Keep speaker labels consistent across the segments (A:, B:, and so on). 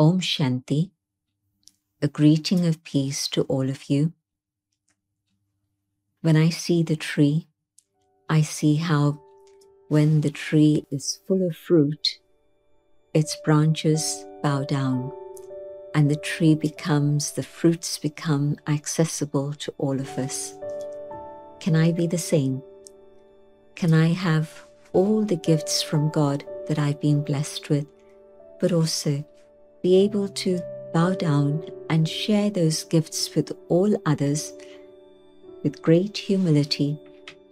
A: Om Shanti, a greeting of peace to all of you. When I see the tree, I see how when the tree is full of fruit, its branches bow down and the tree becomes, the fruits become accessible to all of us. Can I be the same? Can I have all the gifts from God that I've been blessed with, but also be able to bow down and share those gifts with all others with great humility,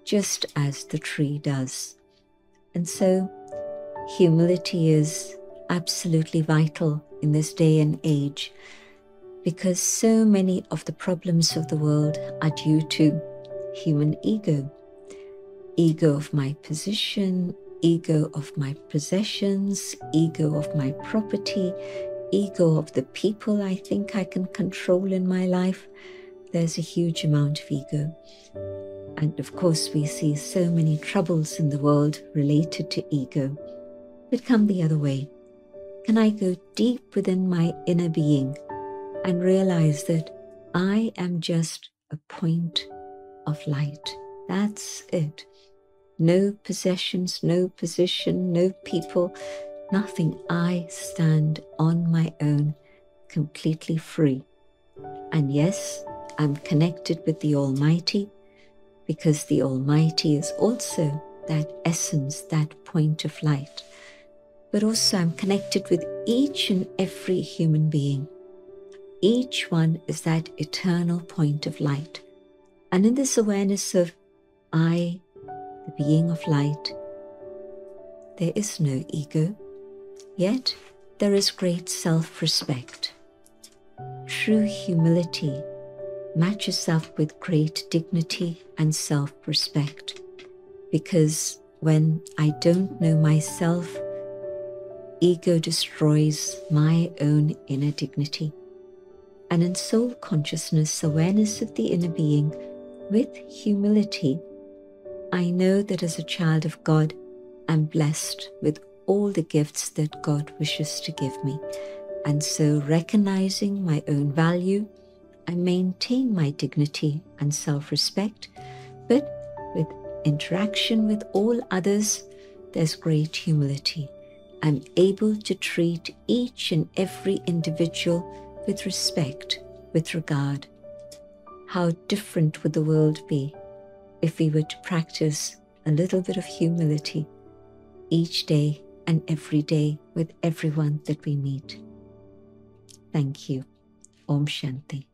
A: just as the tree does. And so, humility is absolutely vital in this day and age because so many of the problems of the world are due to human ego ego of my position, ego of my possessions, ego of my property, ego of the people I think I can control in my life. There's a huge amount of ego. And of course, we see so many troubles in the world related to ego. But come the other way. Can I go deep within my inner being and realize that I am just a point of light? That's it. No possessions, no position, no people, nothing. I stand on my own, completely free. And yes, I'm connected with the Almighty because the Almighty is also that essence, that point of light. But also, I'm connected with each and every human being. Each one is that eternal point of light. And in this awareness of I the being of light. There is no ego, yet there is great self respect. True humility matches up with great dignity and self respect because when I don't know myself, ego destroys my own inner dignity. And in soul consciousness, awareness of the inner being with humility I know that as a child of God, I'm blessed with all the gifts that God wishes to give me. And so, recognizing my own value, I maintain my dignity and self respect, but with interaction with all others, there's great humility. I'm able to treat each and every individual with respect, with regard. How different would the world be if we were to practice a little bit of humility each day and every day with everyone that we meet. Thank you. Om Shanti.